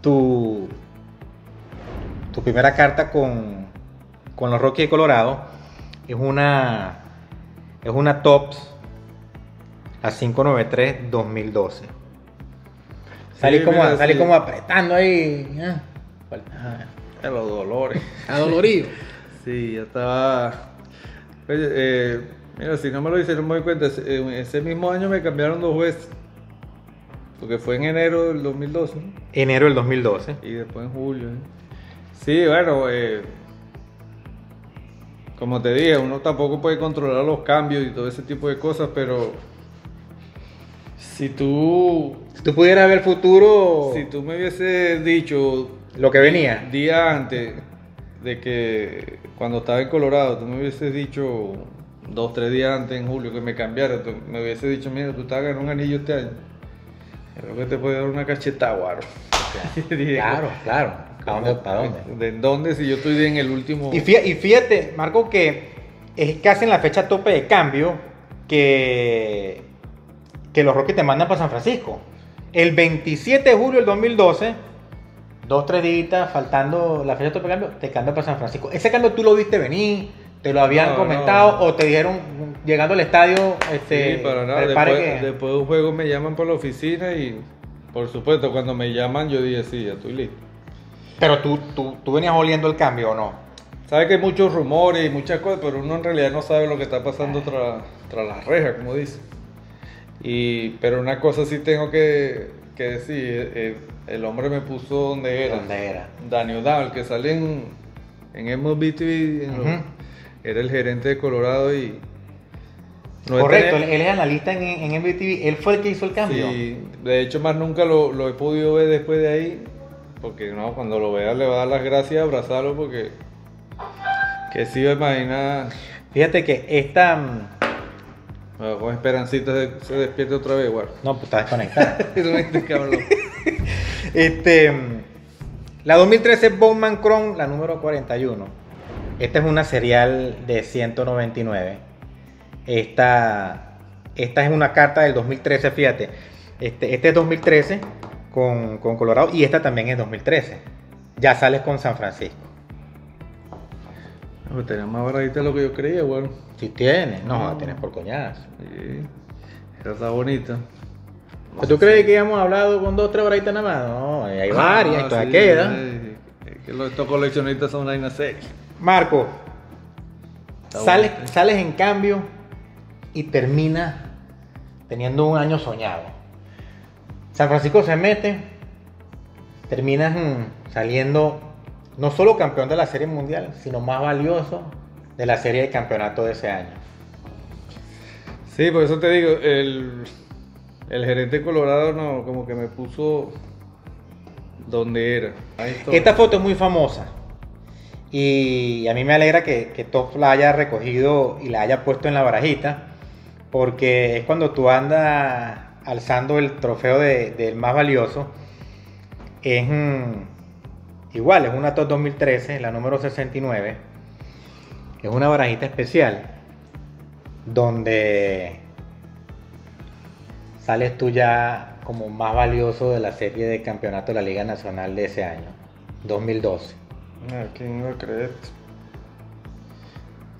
tu, tu primera carta con, con los Rockies de Colorado. Es una, es una Tops a 593 2012. Salí, Sí, como, mira, salí sí. como apretando ahí. ah. Ah, A los dolores. *laughs* Adolorido. Sí, ya estaba. Oye, eh, mira, si no me lo dice, no me doy cuenta. Ese, eh, ese mismo año me cambiaron dos veces. Porque fue en enero del 2012 ¿no? Enero del 2012. y después en julio. ¿eh? Sí, bueno, eh, como te dije, uno tampoco puede controlar los cambios y todo ese tipo de cosas, pero si tú Si tú pudieras ver el futuro, Si tú me hubieses dicho lo que venía. día antes de que cuando estaba en Colorado, tú me hubieses dicho dos, tres días antes en julio que me cambiara, tú me hubieses dicho, mira, tú estás ganando un anillo este año. Creo que te puede dar una cachetada, guaro. *laughs* Claro, claro. ¿A dónde? ¿Para dónde? ¿De dónde si yo estoy en el último? Y fíjate, y fíjate, Marco, que es casi en la fecha tope de cambio que, que los Rockies te mandan para San Francisco. El 27 de julio del 2012, dos, tres días faltando la fecha tope de cambio, te cambian para San Francisco. Ese cambio tú lo viste venir, te lo habían No, comentado no. o te dijeron llegando al estadio, este, Sí, para nada. Después, que- después de un juego me llaman por la oficina y, por supuesto, cuando me llaman yo dije, sí, ya estoy listo. Pero tú, tú, tú venías oliendo el cambio o no. Sabe que hay muchos rumores y muchas cosas, pero uno en realidad no sabe lo que está pasando tras tras las rejas, como dice. Y, pero una cosa sí tengo que, que decir, eh, el hombre me puso donde era. ¿Dónde era? Daniel Down, el que sale en, en MLB TV, en Ujú. Era el gerente de Colorado y... no Correcto, él, es analista en, en MVTV, él fue el que hizo el cambio. Sí, de hecho más nunca lo, lo he podido ver después de ahí, porque no, cuando lo vea le va a dar las gracias, abrazarlo, porque que sí va a imaginar, Fíjate que esta. mm, bueno, con esperancita se, se despierte otra vez, guarda. No, pues está desconectada. *laughs* Este *laughs* este. mm, La 2013 Bowman Chrome, la número 41. Esta es una serial de 199. Esta, esta es una carta del 2013, fíjate. Este, este es 2013 con, con Colorado y esta también es 2013. Ya sales con San Francisco. No, tenía más baradita de lo que yo creía, bueno. Si tienes, no, tienes por coñazo. Sí, esa está bonita. ¿Tú crees que íbamos hablado con dos, tres horitas nada más? No, hay varias, Ah, todavía sí, queda. sí, Es que los- estos coleccionistas son una serie. Marco, sales, sales en cambio y terminas teniendo un año soñado. San Francisco se mete, terminas mm, saliendo no solo campeón de la Serie Mundial, sino más valioso de la Serie de Campeonato de ese año. Sí, por eso te digo, el, el gerente colorado no, como que me puso donde era. Esta foto es muy famosa y a mí me alegra que, que Top la haya recogido y la haya puesto en la barajita porque es cuando tú andas alzando el trofeo de- del más valioso. Es, mm, igual, es una TOP 2013, la número 69. Es una barajita especial donde sales tú ya como más valioso de la serie de campeonato de la Liga Nacional de ese año, 2012. Ah, ¿Quién iba a creer esto?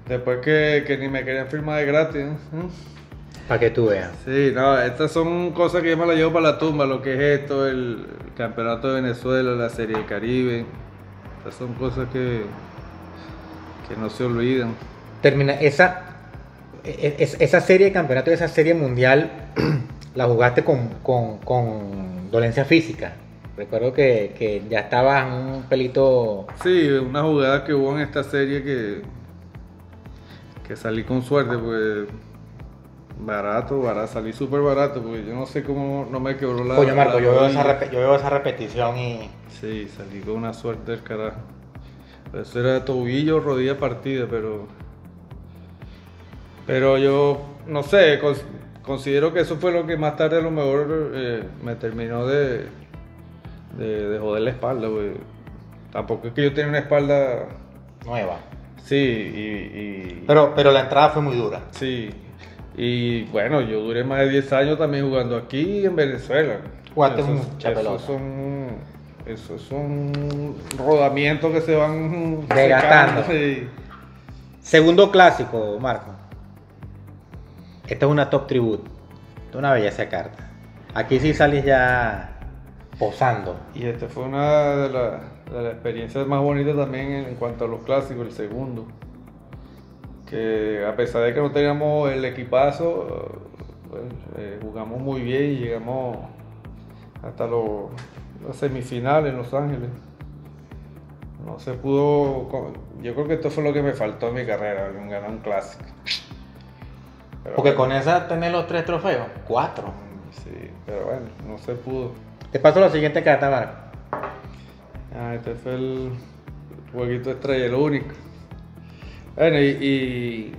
Después que, que ni me querían firmar de gratis. ¿no? ¿Mm? Para que tú veas. Sí, no, estas son cosas que yo me las llevo para la tumba, lo que es esto, el, campeonato de Venezuela, la Serie del Caribe. Estas son cosas que, que no se olvidan. Termina esa, e- e- esa serie de campeonato, esa serie mundial, *clears throat* la jugaste con, con- con dolencia física. Recuerdo que, que ya estabas un pelito. Sí, una jugada que hubo en esta serie que, que salí con suerte, pues barato, barato, salí súper barato, porque yo no sé cómo no me quebró la. Coño, Marco, la yo veo, esa yo veo esa repetición y. Sí, salí con una suerte del carajo. Eso era tobillo, rodilla partida, pero. Pero yo, no sé, cons- considero que eso fue lo que más tarde a lo mejor eh, me terminó de, de, de joder la espalda, güey. Tampoco es que yo tenía una espalda. nueva. Sí, y. y- Pero, pero la entrada fue muy dura. Sí. Y bueno, yo duré más de 10 años también jugando aquí en Venezuela. Jugaste Esos- mucha. Esos son, esos son rodamientos que se van Desgastando. Segundo clásico, Marco. Esta es una top tribute. Esta es una belleza de carta. Aquí sí salís ya posando. Y este fue una de, la- de las experiencias más bonitas también en, en cuanto a los clásicos, el segundo. Que a pesar de que no teníamos el equipazo, bueno, eh, jugamos muy bien y llegamos hasta los, las semifinales en Los Ángeles. No se pudo. Yo creo que esto fue lo que me faltó en mi carrera, ganar un clásico. Pero Porque bueno, con esa tenés los tres trofeos. Cuatro. Sí, pero bueno, no se pudo. Te paso la siguiente carta, Marco. Ah, este fue el jueguito estrella, el único. Bueno, y, y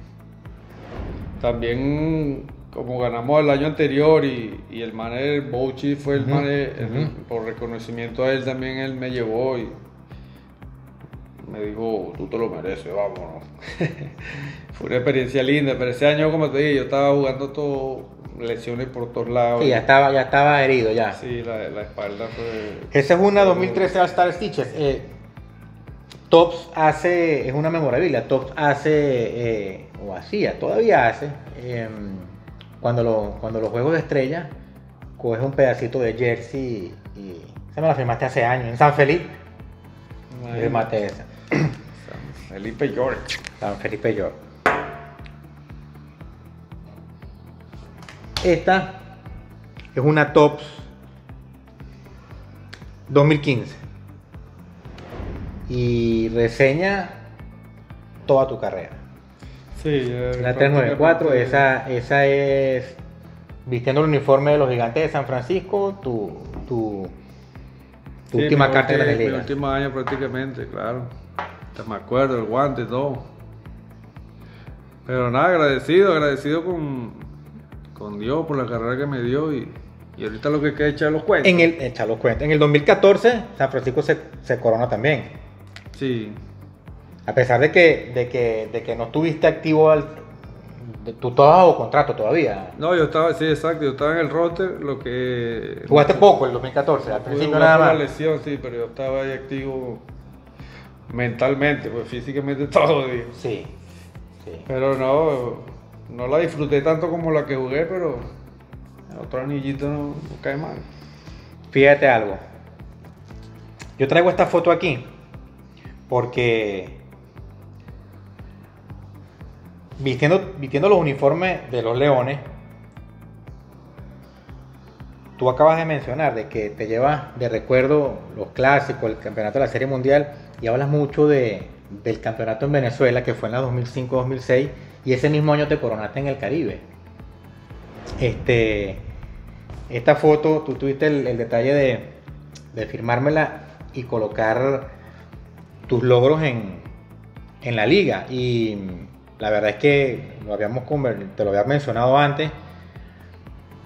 también como ganamos el año anterior y, y el manager Bouchi fue el Ujú, manager, por reconocimiento a él también él me llevó y me dijo, tú te lo mereces, vámonos. *laughs* fue una experiencia linda, pero ese año como te dije, yo estaba jugando todo, lesiones por todos lados. Sí, ya estaba, ya estaba herido ya. Sí, la, la espalda fue... Esa es una 2013 All Star Stitches. Eh, Tops hace, es una memorabilia. Tops hace, eh, o hacía, todavía hace, eh, cuando, lo- cuando los juegos de estrella, coges un pedacito de jersey y. Se me la firmaste hace años, en San Felipe. Imagínate. Firmaste esa. Felipe George. San Felipe York. Esta es una Tops 2015. Y reseña toda tu carrera. Sí, eh, La 394, prácticamente- esa, esa es vistiendo el uniforme de los gigantes de San Francisco, tu, tu, tu Sí, última mi carta de la Mi liga. último año prácticamente, claro. Me acuerdo, el guante, todo. Pero nada, agradecido, agradecido con, con Dios por la carrera que me dio y, y ahorita lo que queda es echar los cuentos. En el, echa los cuentos. En el 2014, San Francisco se, se corona también. Sí, A pesar de que, de que, de que no estuviste activo, al, tú estabas bajo contrato todavía. no, yo estaba, sí, exacto, yo estaba en el roster, lo que... Jugaste poco el 2014, al principio nada más. lesión, sí, pero yo estaba ahí activo mentalmente, pues físicamente *laughs* todo día. Sí, sí. Pero no, no la disfruté tanto como la que jugué, pero otro anillito no, no cae mal. Fíjate algo. Yo traigo esta foto aquí porque vistiendo, vistiendo los uniformes de los leones, tú acabas de mencionar de que te llevas de recuerdo los clásicos, el campeonato de la Serie Mundial y hablas mucho de, del campeonato en Venezuela que fue en la 2005-2006 y ese mismo año te coronaste en el Caribe. Este, esta foto, tú tuviste el, detalle de, de firmármela y colocar tus logros en, en la liga. Y la verdad es que lo habíamos te lo había mencionado antes.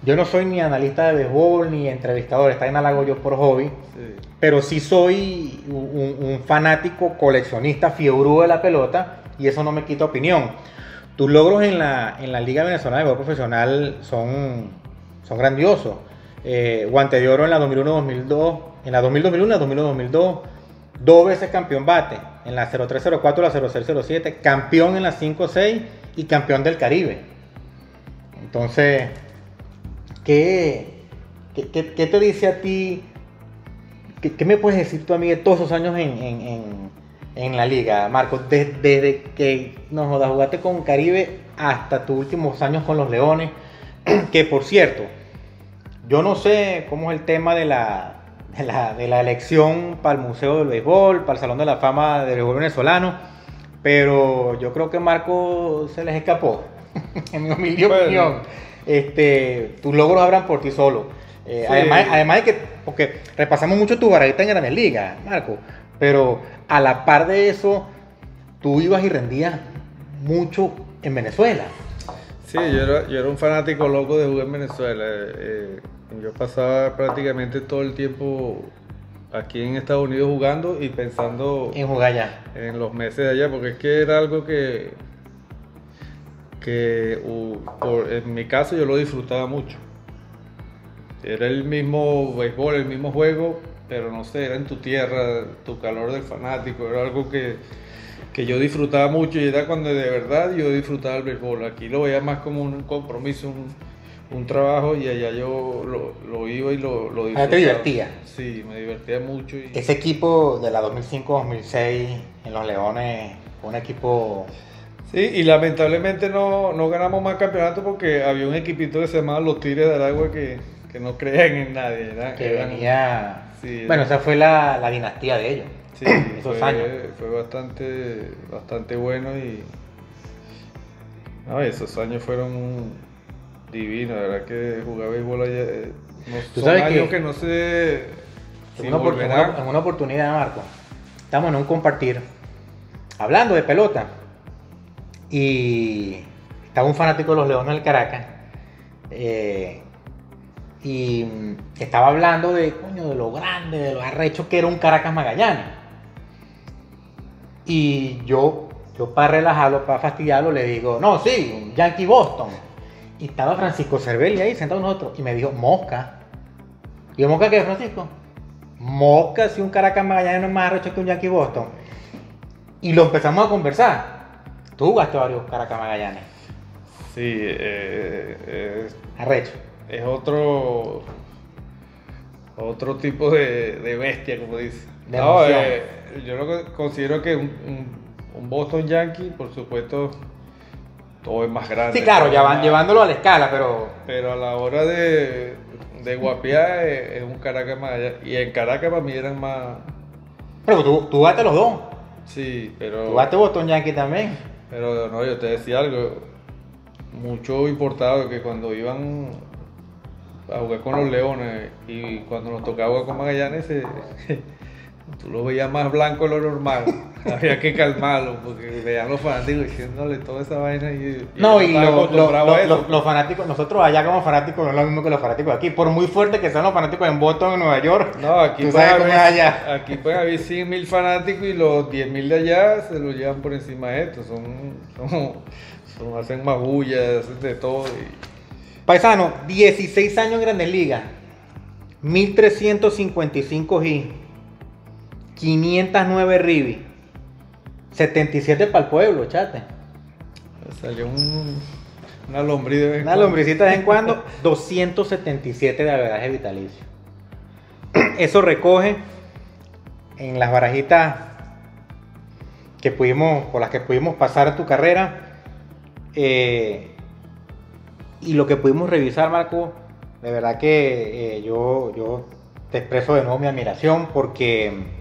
Yo no soy ni analista de béisbol ni entrevistador, está en halago yo por hobby, Sí. pero sí soy un, un fanático coleccionista fiebrudo de la pelota y eso no me quita opinión. Tus logros en la, en la Liga Venezolana de Béisbol Profesional son, son grandiosos. Eh, guante de oro en la 2001-2002, en la 2000-2001, en la 2001-2002, dos veces campeón bate, en la 0304, la 0607, campeón en la 56 y campeón del Caribe. Entonces, ¿qué, qué, te dice a ti? ¿Qué, qué me puedes decir tú a mí de todos esos años en, en- en- en la liga, Marcos? Desde, desde que nos jugaste con Caribe hasta tus últimos años con los Leones, *clears throat* que por cierto, yo no sé cómo es el tema de la, de la, de la elección para el Museo del Béisbol, para el Salón de la Fama del Béisbol Venezolano, pero yo creo que Marco se les escapó, *laughs* en mi humilde opinión. Este, tus logros hablan por ti solo. Eh, Sí. además, además de que, porque repasamos mucho tu barrita en Grandes Ligas, Marco, pero a la par de eso, tú ibas y rendías mucho en Venezuela. Sí, yo era, yo era un fanático loco de jugar en Venezuela. eh, yo pasaba prácticamente todo el tiempo aquí en Estados Unidos jugando y pensando En jugar allá. en los meses de allá, porque es que era algo que, que u- por- en mi caso yo lo disfrutaba mucho. Era el mismo béisbol, el mismo juego, pero no sé, era en tu tierra, tu calor del fanático, era algo que, que yo disfrutaba mucho y era cuando de verdad yo disfrutaba el béisbol. Aquí lo veía más como un compromiso, un, un trabajo y allá yo lo, lo iba y lo, lo Allá disfrutaba. te divertía. Sí, me divertía mucho. Y... Ese equipo de la 2005-2006 en los Leones un equipo Sí, y lamentablemente no, no ganamos más campeonatos porque había un equipito que se llamaba Los Tigres de Aragua que, que no creían en nadie. eran- que eran- venía. sí, bueno, esa fue la, la dinastía de ellos. sí, esos fue, años. Fue bastante, bastante bueno y. No, esos años fueron divinos, la verdad que jugar béisbol allá. eh, no- Tú sabes años que- que, no sé si una- en una oportunidad, Marco, estamos en un compartir hablando de pelota y estaba un fanático de los Leones del Caracas eh, y estaba hablando de, coño, de lo grande, de lo arrecho que era un Caracas Magallanes. Y yo, yo para relajarlo, para fastidiarlo, le digo, no, sí, un Yankee Boston. Y estaba Francisco Cervelli ahí sentado nosotros y me dijo, Mosca. ¿Y yo, Mosca qué, Francisco? Mosca, si un Caracas Magallanes no es más arrecho que un Yankee Boston. Y lo empezamos a conversar. Tú jugaste varios Caracas Magallanes. Sí, eh, eh, Arrecho. es otro otro tipo de, de bestia, como dice. De No, eh, yo lo que considero que un, Boston Yankee, por supuesto, todo es más grande. Sí, claro, ya van más- llevándolo a la escala, pero Pero a la hora de, de guapear es, es un Caracas más allá. Y en Caracas para mí eran más. Pero tú, tú jugaste los dos. Sí, Tú pero. jugaste Boston Yankee también. Pero no, yo te decía algo. Mucho importado que cuando iban a jugar con los Leones y cuando nos tocaba jugar con Magallanes, se- tú lo veías más blanco de lo normal. *laughs* Había que calmarlo porque veían los fanáticos diciéndole toda esa vaina y, y No, y lo- lo- lo- lo- los fanáticos, nosotros allá como fanáticos no es lo mismo que los fanáticos aquí. Por muy fuerte que sean los fanáticos en Boston, en Nueva York, No, aquí tú sabes cómo es allá. aquí puede haber 100 mil fanáticos y los 10 mil de allá se los llevan por encima de esto. Son, son, son- hacen magullas, hacen de todo. y- Paisano, 16 años en Grandes Ligas, 1355 G, 509 Ribi, 77 para el pueblo, chate. Salió un- una lombriz de vez en Una cuando. lombricita de vez en cuando, *laughs* 277 de averaje vitalicio. *clears throat* Eso recoge en las barajitas que pudimos, por las que pudimos pasar tu carrera eh, y lo que pudimos revisar, Marco, de verdad que eh, yo, yo te expreso de nuevo mi admiración porque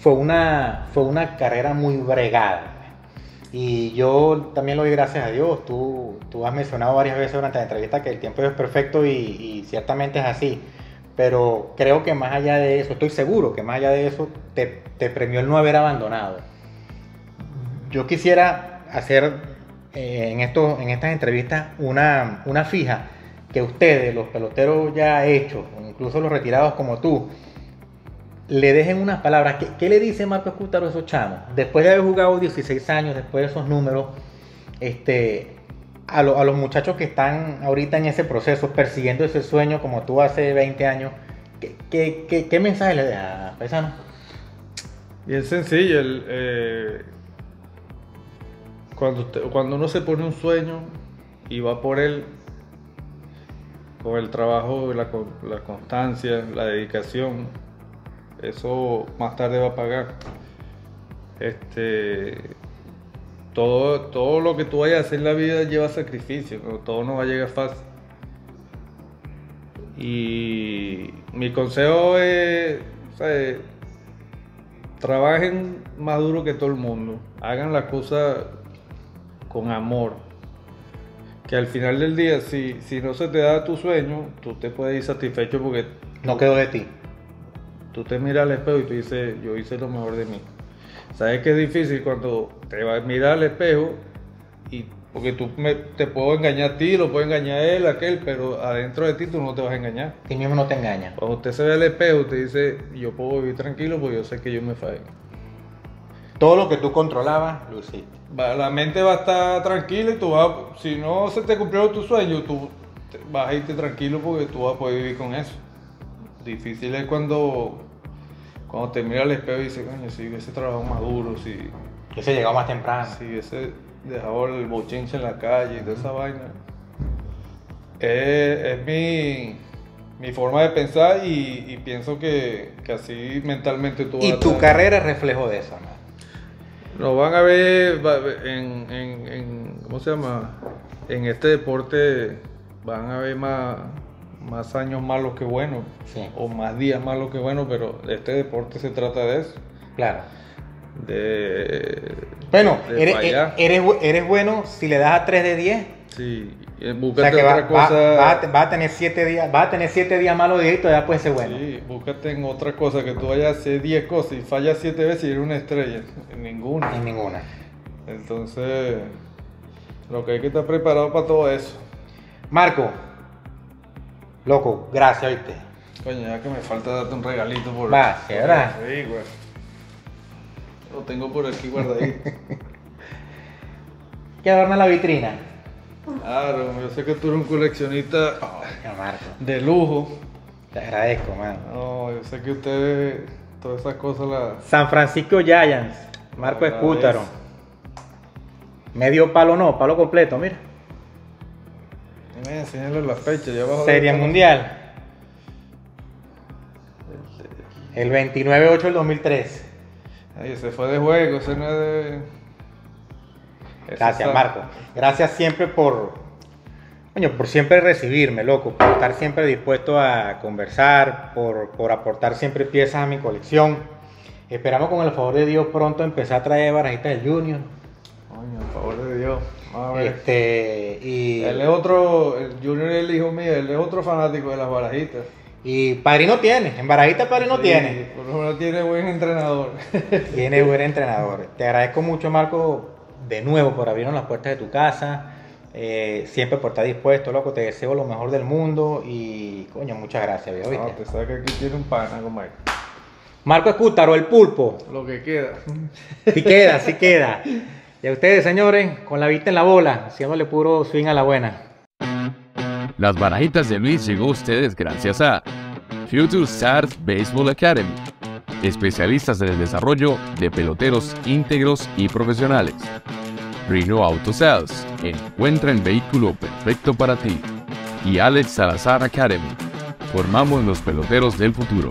fue una, fue una carrera muy bregada. Y yo también lo doy gracias a Dios. Tú, tú has mencionado varias veces durante la entrevista que el tiempo es perfecto y, ciertamente es así. Pero creo que más allá de eso, estoy seguro que más allá de eso, te, te premió el no haber abandonado. Yo quisiera hacer eh, en, esto, en estas entrevistas una, una fija que ustedes, los peloteros ya hechos, incluso los retirados como tú, le dejen unas palabras. ¿Qué, le dice Marco Escútaro a esos chamos? Después de haber jugado 16 años, después de esos números, este, a, lo- a los muchachos que están ahorita en ese proceso, persiguiendo ese sueño como tú hace 20 años, ¿qué, qué, qué- mensaje le dejas, paisano? Bien sencillo, eh, cuando, cuando uno se pone un sueño y va por él, con el trabajo, la, la constancia, la dedicación, eso más tarde va a pagar. Este, todo, todo lo que tú vayas a hacer en la vida lleva sacrificio, ¿no? todo no va a llegar fácil. Y mi consejo es, trabajen más duro que todo el mundo, hagan las cosas con amor. Que al final del día, si, si no se te da tu sueño, tú te puedes ir satisfecho porque No quedó de ti. Tú te miras al espejo y tú dices, yo hice lo mejor de mí. Sabes que es difícil cuando te vas a mirar al espejo y porque tú me- te puedo engañar a ti, lo puedo engañar a él, a aquel, pero adentro de ti tú no te vas a engañar. Ti mismo no te engañas. Cuando usted se ve al espejo, usted dice, yo puedo vivir tranquilo porque yo sé que yo me fallé. Todo lo que tú controlabas, lo hiciste. La mente va a estar tranquila y tú vas, si no se te cumplieron tus sueños, tú vas a irte tranquilo porque tú vas a poder vivir con eso. Difícil es cuando, cuando te miras al espejo y dices, coño, si hubiese trabajado más duro, si, Yo se llegado más temprano. si hubiese dejado el bochinche en la calle y toda esa vaina. Es, es mi, mi forma de pensar y, y pienso que, que así mentalmente tú Y tu carrera es reflejo de eso, ¿no? Nos van a ver en, en, en- ¿cómo se llama? En este deporte van a ver más, más años malos que buenos, Sí. o más días malos que buenos, pero este deporte se trata de eso, Claro. de, Bueno, de eres, fallar. eres, bu- eres bueno si le das a 3 de 10. Sí, eh, O sea búscate que va, otra va- cosa. va a, te- va a tener 7 días, va a tener siete días malos y todavía puede ser bueno. Sí, búscate en otra cosa, que tú vayas a hacer 10 cosas y fallas 7 veces y eres una estrella. En ninguna. En ninguna. Entonces, lo que hay que estar preparado para todo eso. Marco, loco, gracias, ¿viste? Coño, ya que me falta darte un regalito por Va, sí, ¿verdad? Sí, güey. Lo tengo por aquí guardadito. *laughs* ¿Qué adorna la vitrina? claro, yo sé que tú eres un coleccionista de lujo. te agradezco, mano. No, yo sé que ustedes todas esas cosas las. San Francisco Giants, Marco Escútaro. Medio palo no, palo completo, mira. Dime, enséñale la fecha. Ya abajo Serie Mundial. El 29-8 del 2003. Ay, ese fue de juego, ese no es de. Gracias, está- Marco. Gracias siempre por, coño, por siempre recibirme, loco, por estar siempre dispuesto a conversar, por, por aportar siempre piezas a mi colección. Esperamos con el favor de Dios pronto empezar a traer barajitas del Junior. Coño, por favor de Dios. A ver. Este, y, Él es otro, el Junior es el hijo mío, él es otro fanático de las barajitas. y Padrino tiene, en barajita Padrino Sí, tiene. Por lo menos tiene buen entrenador. *laughs* Tiene buen entrenador. Te agradezco mucho, Marco, de nuevo por abrirnos las puertas de tu casa. eh, siempre por estar dispuesto, loco. Te deseo lo mejor del mundo y, coño, muchas gracias, viejo. No, ¿viste? te sabes que aquí tiene un pana como él. Marco Escútaro, el pulpo. Lo que queda. *laughs* Si queda, si queda. Y a ustedes, señores, con la vista en la bola, haciéndole puro swing a la buena. Las barajitas de Luis llegó a ustedes gracias a Future Stars Baseball Academy, especialistas en el desarrollo de peloteros íntegros y profesionales. Reno Auto Sales, encuentra el vehículo perfecto para ti. Y Alex Salazar Academy, formamos los peloteros del futuro.